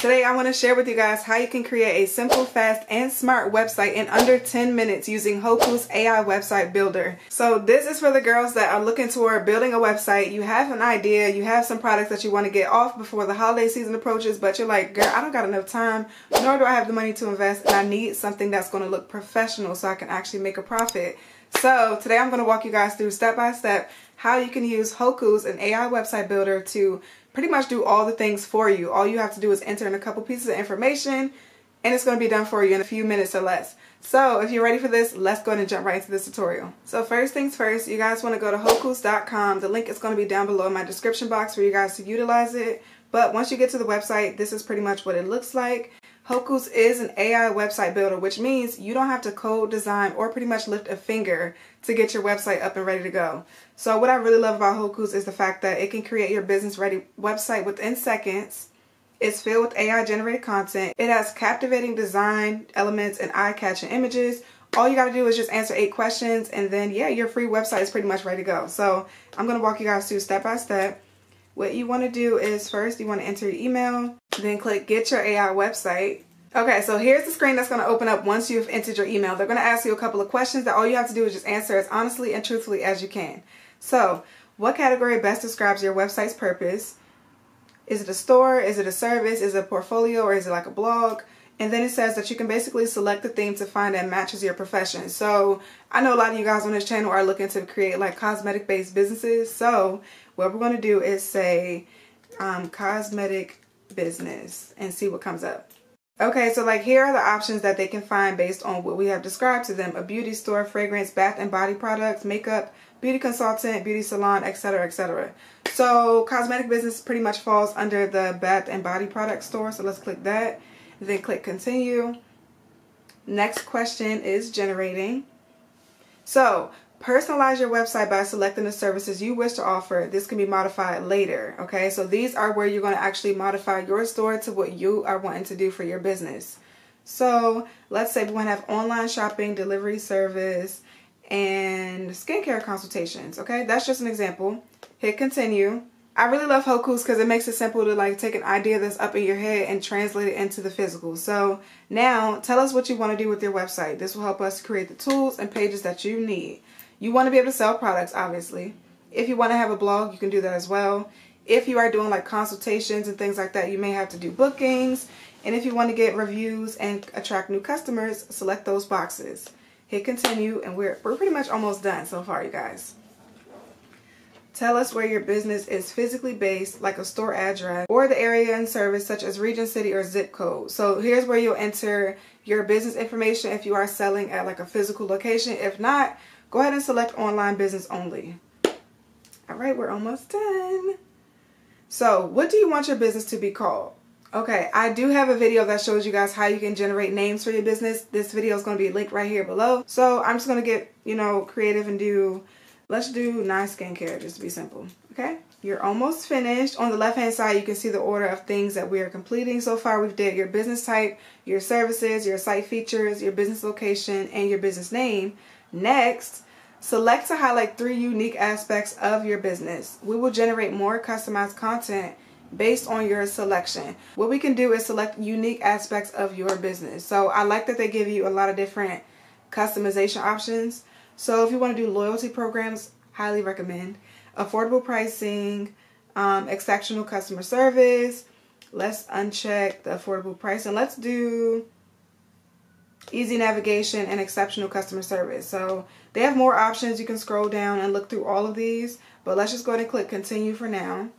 Today I want to share with you guys how you can create a simple, fast, and smart website in under 10 minutes using Hocoos AI website builder. So this is for the girls that are looking toward building a website. You have an idea, you have some products that you want to get off before the holiday season approaches, but you're like, girl, I don't got enough time, nor do I have the money to invest, and I need something that's going to look professional so I can actually make a profit. So today I'm going to walk you guys through step by step how you can use Hocoos an AI website builder to pretty much do all the things for you. All you have to do is enter in a couple pieces of information and it's going to be done for you in a few minutes or less. So if you're ready for this, let's go ahead and jump right into this tutorial. So first things first, you guys want to go to hocoos.com. The link is going to be down below in my description box for you guys to utilize it. But once you get to the website, this is pretty much what it looks like. Hocoos is an AI website builder, which means you don't have to code, design, or pretty much lift a finger to get your website up and ready to go. So what I really love about Hocoos is the fact that it can create your business ready website within seconds. It's filled with AI generated content. It has captivating design elements and eye-catching images. All you gotta do is just answer eight questions and then yeah, your free website is pretty much ready to go. So I'm gonna walk you guys through step by step. What you wanna do is first you wanna enter your email, then click get your AI website. Okay, so here's the screen that's going to open up once you've entered your email. They're going to ask you a couple of questions that all you have to do is just answer as honestly and truthfully as you can. So, what category best describes your website's purpose? Is it a store? Is it a service? Is it a portfolio? Or is it like a blog? And then it says that you can basically select the theme to find that matches your profession. So I know a lot of you guys on this channel are looking to create like cosmetic based businesses. So what we're going to do is say um, cosmetic business and see what comes up. Okay, so like here are the options that they can find based on what we have described to them. A beauty store, fragrance, bath and body products, makeup, beauty consultant, beauty salon, etc., etc. So cosmetic business pretty much falls under the bath and body product store. So let's click that. Then click continue. Next question is generating. So Personalize your website by selecting the services you wish to offer. This can be modified later, okay? So these are where you're going to actually modify your store to what you are wanting to do for your business. So let's say we want to have online shopping, delivery service, and skincare consultations, okay? That's just an example. Hit continue. I really love Hocoos because it makes it simple to like take an idea that's up in your head and translate it into the physical. So now tell us what you want to do with your website. This will help us create the tools and pages that you need. You want to be able to sell products, obviously. If you want to have a blog, you can do that as well. If you are doing like consultations and things like that, you may have to do bookings. And if you want to get reviews and attract new customers, select those boxes. Hit continue and we're, we're pretty much almost done so far, you guys. Tell us where your business is physically based, like a store address, or the area and service such as region, city, or zip code. So here's where you'll enter your business information if you are selling at like a physical location. If not, Go ahead and select online business only. All right, we're almost done. So what do you want your business to be called? Okay, I do have a video that shows you guys how you can generate names for your business. This video is going to be linked right here below. So I'm just going to get, you know, creative and do, let's do nice skincare just to be simple. Okay, you're almost finished. On the left hand side, you can see the order of things that we are completing. So far, we've did your business type, your services, your site features, your business location, and your business name. Next, select to highlight three unique aspects of your business. We will generate more customized content based on your selection. What we can do is select unique aspects of your business. So I like that they give you a lot of different customization options. So if you want to do loyalty programs, highly recommend. Affordable pricing, um, exceptional customer service. Let's uncheck the affordable pricing. Let's do easy navigation, and exceptional customer service. So they have more options. You can scroll down and look through all of these, but let's just go ahead and click continue for now.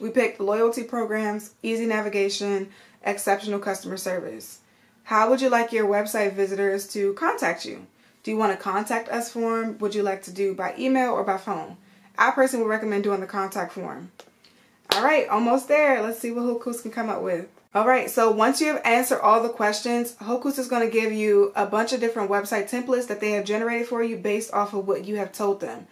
We picked loyalty programs, easy navigation, exceptional customer service. How would you like your website visitors to contact you? Do you want to contact us form? Would you like to do by email or by phone? I personally would recommend doing the contact form. All right, almost there. Let's see what Hocoos can come up with. All right, so once you have answered all the questions, Hocoos is going to give you a bunch of different website templates that they have generated for you based off of what you have told them.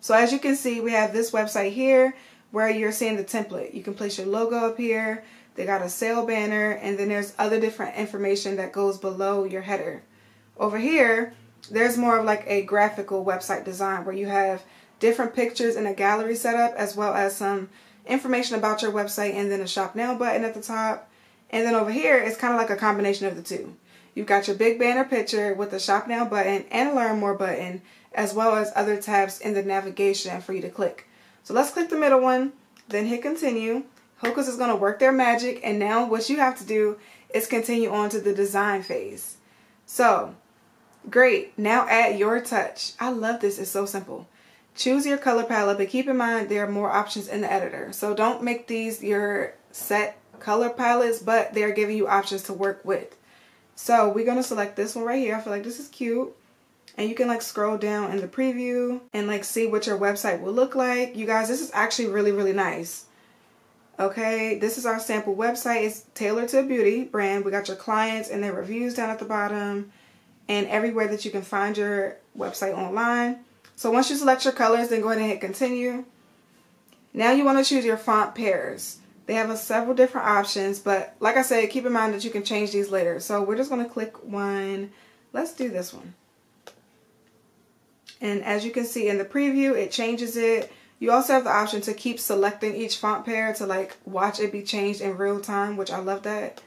So as you can see, we have this website here where you're seeing the template. You can place your logo up here. They got a sale banner, and then there's other different information that goes below your header. Over here, there's more of like a graphical website design where you have different pictures in a gallery setup as well as some information about your website and then a shop now button at the top And then over here, it's kind of like a combination of the two. You've got your big banner picture with the shop now button and learn more button, as well as other tabs in the navigation for you to click. So let's click the middle one, then hit continue. Hocoos is going to work their magic, and now what you have to do is continue on to the design phase. So, great. Now add your touch. I love this. It's so simple. Choose your color palette, but keep in mind there are more options in the editor. So don't make these your set color palettes, but they're giving you options to work with. So we're to select this one right here. I feel like this is cute. And you can like scroll down in the preview and like see what your website will look like. You guys, this is actually really, really nice. Okay, this is our sample website. It's tailored to a beauty brand. We got your clients and their reviews down at the bottom and everywhere that you can find your website online. So once you select your colors, then go ahead and hit continue. Now you want to choose your font pairs. They have a several different options, but like I said, keep in mind that you can change these later. So we're just going to click one. Let's do this one. And as you can see in the preview, it changes it. You also have the option to keep selecting each font pair to like watch it be changed in real time, which I love that.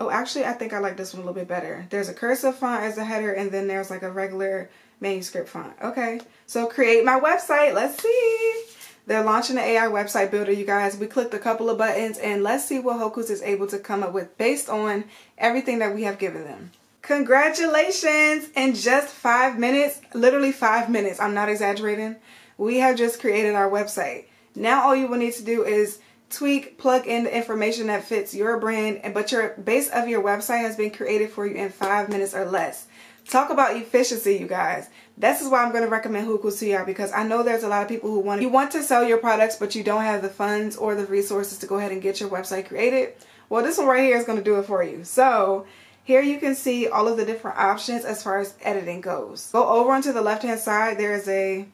Oh, actually, I think I like this one a little bit better. There's a cursive font as a header, and then there's like a regular manuscript font. Okay, so create my website. Let's see. They're launching the AI website builder, you guys. We clicked a couple of buttons, and let's see what Hocoos is able to come up with based on everything that we have given them. Congratulations! In just five minutes, literally five minutes, I'm not exaggerating, we have just created our website. Now all you will need to do is tweak, plug in the information that fits your brand, and but your base of your website has been created for you in five minutes or less. Talk about efficiency, you guys. This is why I'm going to recommend Hocoos to y'all because I know there's a lot of people who want you want to sell your products, but you don't have the funds or the resources to go ahead and get your website created. Well, this one right here is going to do it for you. So here you can see all of the different options as far as editing goes. Go over onto the left hand side. There's a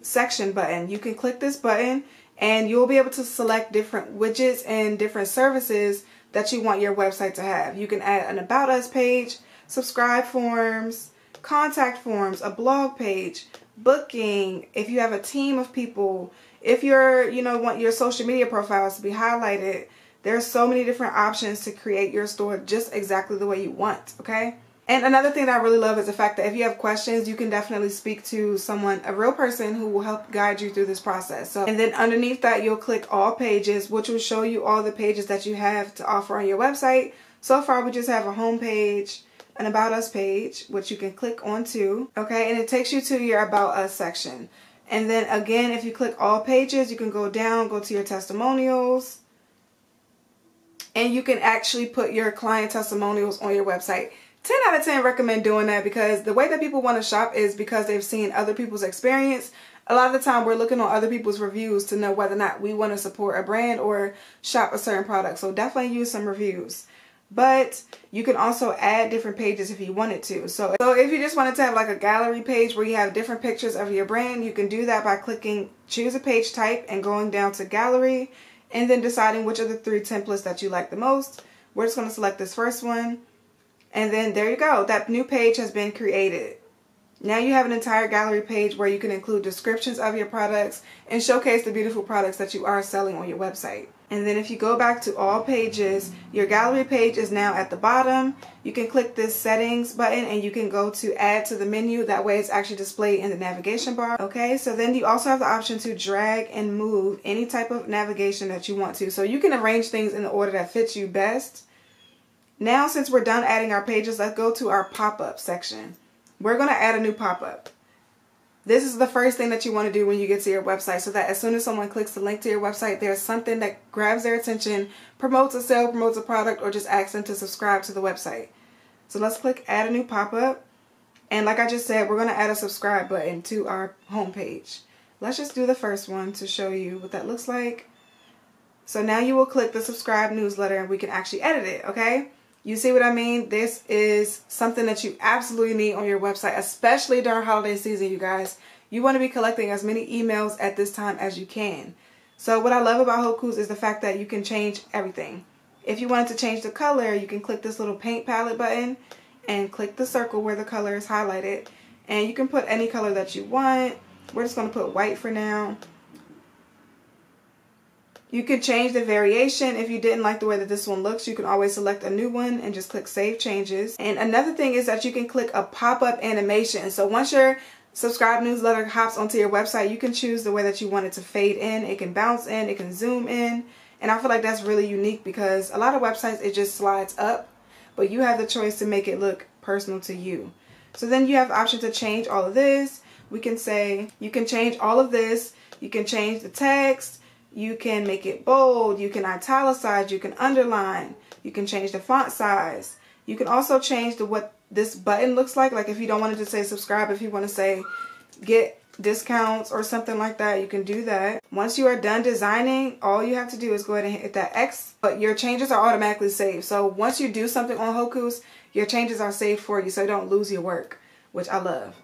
section button. You can click this button and you'll be able to select different widgets and different services that you want your website to have. You can add an about us page, subscribe forms, contact forms, a blog page, booking, if you have a team of people, if you're, you know, want your social media profiles to be highlighted, there's so many different options to create your store just exactly the way you want, okay? And another thing that I really love is the fact that if you have questions, you can definitely speak to someone, a real person who will help guide you through this process. So, and then underneath that, you'll click all pages, which will show you all the pages that you have to offer on your website. So far, we just have a home page, an about us page, which you can click onto. Okay. And it takes you to your about us section. And then again, if you click all pages, you can go down, go to your testimonials, and you can actually put your client testimonials on your website. 10 out of 10 recommend doing that because the way that people want to shop is because they've seen other people's experience. A lot of the time we're looking on other people's reviews to know whether or not we want to support a brand or shop a certain product. So definitely use some reviews. But you can also add different pages if you wanted to. So, so if you just wanted to have like a gallery page where you have different pictures of your brand, you can do that by clicking choose a page type and going down to gallery and then deciding which of the three templates that you like the most. We're just going to select this first one and then there you go. That new page has been created. Now you have an entire gallery page where you can include descriptions of your products and showcase the beautiful products that you are selling on your website. And then if you go back to all pages, your gallery page is now at the bottom. You can click this settings button and you can go to add to the menu. That way it's actually displayed in the navigation bar. Okay, so then you also have the option to drag and move any type of navigation that you want to. So you can arrange things in the order that fits you best. Now, since we're done adding our pages, let's go to our pop-up section. We're going to add a new pop-up. This is the first thing that you want to do when you get to your website so that as soon as someone clicks the link to your website, there's something that grabs their attention, promotes a sale, promotes a product, or just asks them to subscribe to the website. So let's click add a new pop-up. And like I just said, we're going to add a subscribe button to our homepage. Let's just do the first one to show you what that looks like. So now you will click the subscribe newsletter and we can actually edit it, okay? You see what I mean? This is something that you absolutely need on your website, especially during holiday season, you guys. You want to be collecting as many emails at this time as you can. So what I love about Hocoos is the fact that you can change everything. If you wanted to change the color, you can click this little paint palette button and click the circle where the color is highlighted. And you can put any color that you want. We're just going to put white for now. You can change the variation. If you didn't like the way that this one looks, you can always select a new one and just click Save Changes. And another thing is that you can click a pop-up animation. So once your subscribe newsletter hops onto your website, you can choose the way that you want it to fade in. It can bounce in, it can zoom in. And I feel like that's really unique because a lot of websites, it just slides up. But you have the choice to make it look personal to you. So then you have the option to change all of this. We can say, you can change all of this. You can change the text. You can make it bold. You can italicize. You can underline. You can change the font size. You can also change the what this button looks like. Like if you don't want to say subscribe, if you want to say get discounts or something like that, you can do that. Once you are done designing, all you have to do is go ahead and hit that X, but your changes are automatically saved. So once you do something on Hocoos, your changes are saved for you so you don't lose your work, which I love.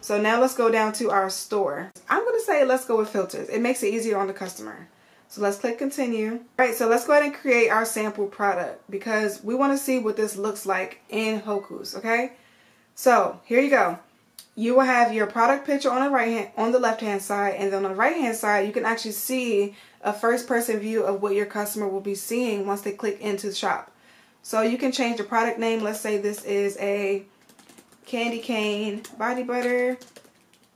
So now let's go down to our store. I'm to say let's go with filters. It makes it easier on the customer. So let's click continue. All right, so let's go ahead and create our sample product because we want to see what this looks like in Hocoos, okay? So here you go. You will have your product picture on the right hand, on the left hand side, and then on the right hand side, you can actually see a first person view of what your customer will be seeing once they click into the shop. So you can change the product name. Let's say this is a candy cane body butter.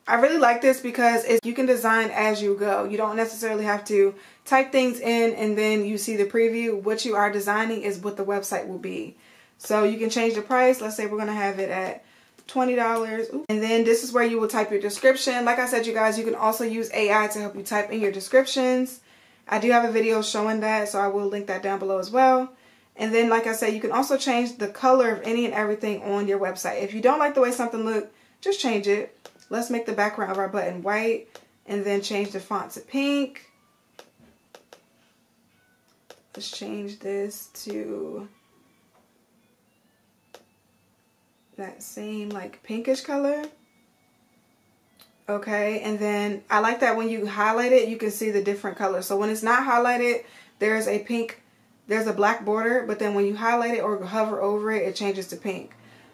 I really like this because you can design as you go. You don't necessarily have to type things in and then you see the preview. What you are designing is what the website will be. So you can change the price. Let's say we're going to have it at $20. And then this is where you will type your description. Like I said, you guys, you can also use AI to help you type in your descriptions. I do have a video showing that, so I will link that down below as well. And then, like I said, you can also change the color of any and everything on your website. If you don't like the way something look, just change it. Let's make the background of our button white and then change the font to pink. Let's change this to that same like pinkish color. Okay, and then I like that when you highlight it, you can see the different colors. So when it's not highlighted, there's a pink there's a black border, but then when you highlight it or hover over it, it changes to pink.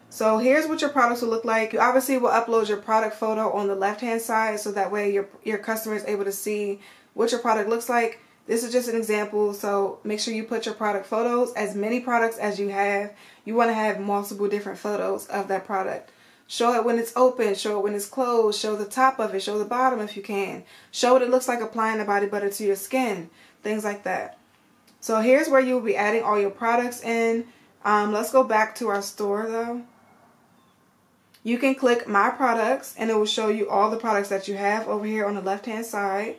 So here's what your products will look like. You obviously will upload your product photo on the left hand side so that way your, your customer is able to see what your product looks like. This is just an example, so make sure you put your product photos, as many products as you have. You want to have multiple different photos of that product. Show it when it's open, show it when it's closed, show the top of it, show the bottom if you can. Show what it looks like applying the body butter to your skin, things like that. So here's where you will be adding all your products in. Um, let's go back to our store though. You can click my products and it will show you all the products that you have over here on the left hand side.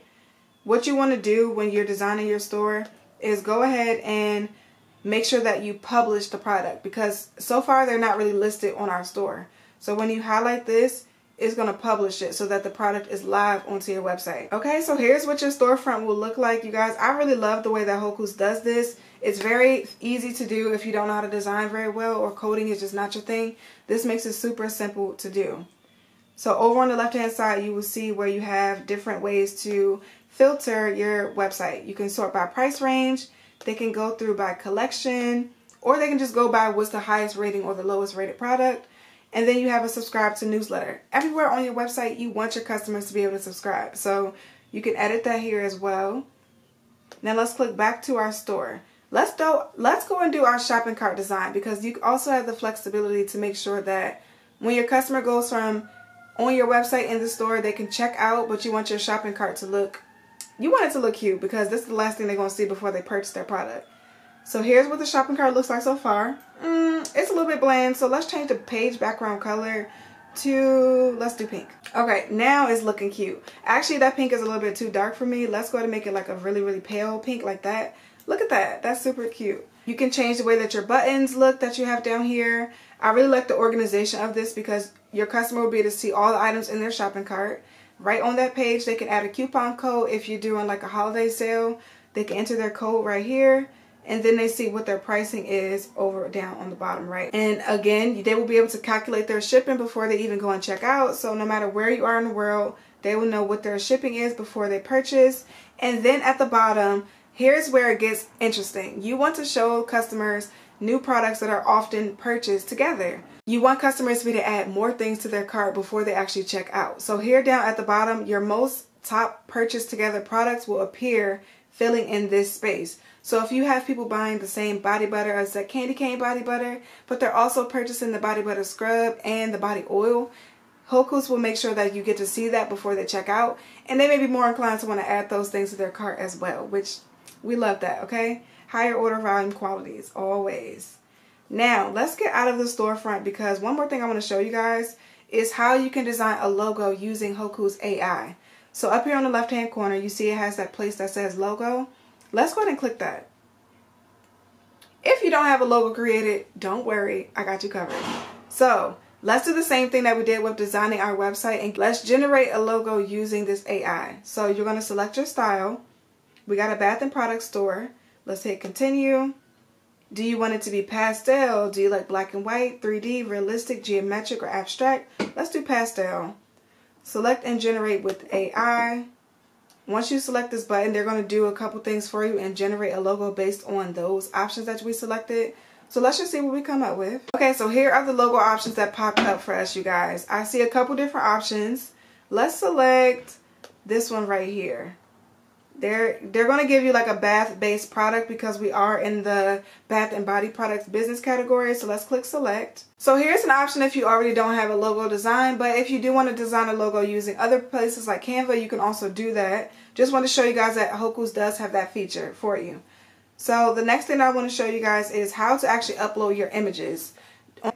What you want to do when you're designing your store is go ahead and make sure that you publish the product because so far they're not really listed on our store. So when you highlight this, it's going to publish it so that the product is live onto your website. Okay, so here's what your storefront will look like, you guys. I really love the way that Hocoos does this. It's very easy to do if you don't know how to design very well or coding is just not your thing. This makes it super simple to do. So over on the left hand side, you will see where you have different ways to filter your website. You can sort by price range. They can go through by collection or they can just go by what's the highest rating or the lowest rated product. And then you have a subscribe to newsletter. Everywhere on your website, you want your customers to be able to subscribe. So you can edit that here as well. Now let's click back to our store. Let's do, let's go and do our shopping cart design because you also have the flexibility to make sure that when your customer goes from on your website in the store, they can check out, but you want your shopping cart to look, you want it to look cute because this is the last thing they're going to see before they purchase their product. So here's what the shopping cart looks like so far. Mm, it's a little bit bland, so let's change the page background color to, let's do pink. Okay, now it's looking cute. Actually, that pink is a little bit too dark for me. Let's go to make it like a really, really pale pink like that. Look at that. That's super cute. You can change the way that your buttons look that you have down here. I really like the organization of this because your customer will be able to see all the items in their shopping cart. Right on that page, they can add a coupon code if you're doing like a holiday sale. They can enter their code right here and then they see what their pricing is over down on the bottom right and again they will be able to calculate their shipping before they even go and check out so no matter where you are in the world they will know what their shipping is before they purchase and then at the bottom here's where it gets interesting you want to show customers new products that are often purchased together you want customers to be to add more things to their cart before they actually check out so here down at the bottom your most top purchased together products will appear filling in this space. So if you have people buying the same body butter as the candy cane body butter, but they're also purchasing the body butter scrub and the body oil, Hocoos will make sure that you get to see that before they check out. And they may be more inclined to want to add those things to their cart as well, which we love that, okay? Higher order volume qualities, always. Now, let's get out of the storefront because one more thing I want to show you guys is how you can design a logo using Hocoos AI. So up here on the left hand corner, you see it has that place that says logo. Let's go ahead and click that. If you don't have a logo created, don't worry, I got you covered. So let's do the same thing that we did with designing our website and let's generate a logo using this AI. So you're going to select your style. We got a bath and product store. Let's hit continue. Do you want it to be pastel? Do you like black and white, 3D, realistic, geometric, or abstract? Let's do pastel. Select and generate with AI. Once you select this button, they're going to do a couple things for you and generate a logo based on those options that we selected. So let's just see what we come up with. Okay, so here are the logo options that popped up for us, you guys. I see a couple different options. Let's select this one right here. They're they're going to give you like a bath based product because we are in the bath and body products business category. So let's click select. So here's an option if you already don't have a logo design, but if you do want to design a logo using other places like Canva, you can also do that. Just want to show you guys that Hocoos does have that feature for you. So the next thing I want to show you guys is how to actually upload your images.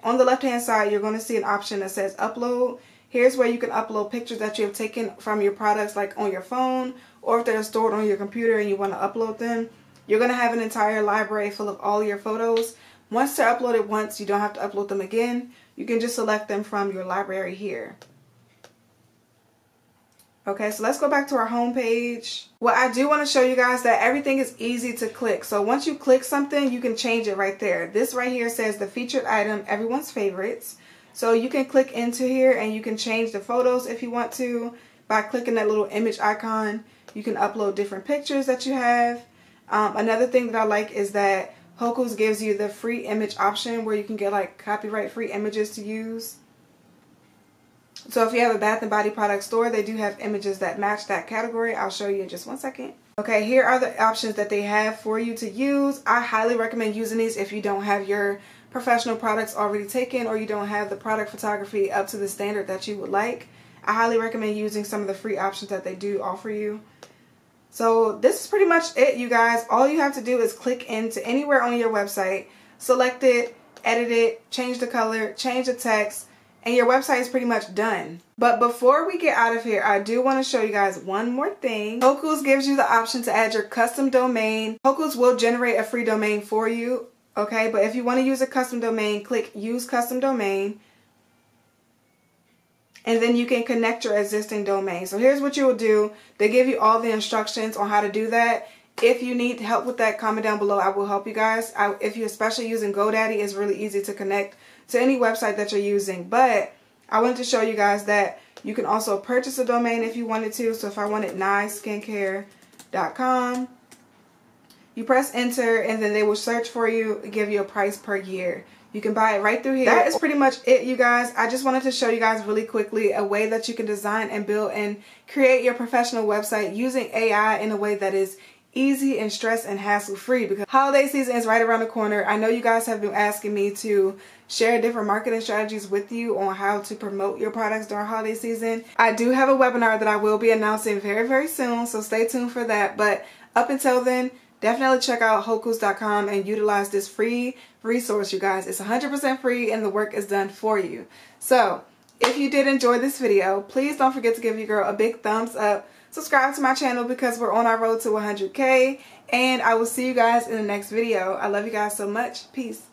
On the left hand side, you're going to see an option that says upload. Here's where you can upload pictures that you have taken from your products like on your phone or if they're stored on your computer and you want to upload them, you're going to have an entire library full of all your photos. Once they're uploaded once, you don't have to upload them again. You can just select them from your library here. Okay, so let's go back to our home page. Well, I do want to show you guys that everything is easy to click. So once you click something, you can change it right there. This right here says the featured item, everyone's favorites. So you can click into here and you can change the photos if you want to by clicking that little image icon. You can upload different pictures that you have. Um, another thing that I like is that Hocoos gives you the free image option where you can get like copyright free images to use. So if you have a bath and body product store, they do have images that match that category. I'll show you in just one second. Okay, here are the options that they have for you to use. I highly recommend using these if you don't have your professional products already taken or you don't have the product photography up to the standard that you would like. I highly recommend using some of the free options that they do offer you. So this is pretty much it, you guys. All you have to do is click into anywhere on your website, select it, edit it, change the color, change the text, and your website is pretty much done. But before we get out of here, I do want to show you guys one more thing. Hocoos gives you the option to add your custom domain. Hocoos will generate a free domain for you, okay? But if you want to use a custom domain, click use custom domain and then you can connect your existing domain. So here's what you will do. They give you all the instructions on how to do that. If you need help with that, comment down below. I will help you guys. I, if you're especially using GoDaddy, it's really easy to connect to any website that you're using. But I wanted to show you guys that you can also purchase a domain if you wanted to. So if I wanted nyeskincare.com, you press enter and then they will search for you give you a price per year. You can buy it right through here. That is pretty much it, you guys. I just wanted to show you guys really quickly a way that you can design and build and create your professional website using AI in a way that is easy and stress and hassle free because holiday season is right around the corner. I know you guys have been asking me to share different marketing strategies with you on how to promote your products during holiday season. I do have a webinar that I will be announcing very, very soon, so stay tuned for that. But up until then, definitely check out hocoos.com and utilize this free resource, you guys. It's 100% free and the work is done for you. So, if you did enjoy this video, please don't forget to give your girl a big thumbs up. Subscribe to my channel because we're on our road to 100k. And I will see you guys in the next video. I love you guys so much. Peace.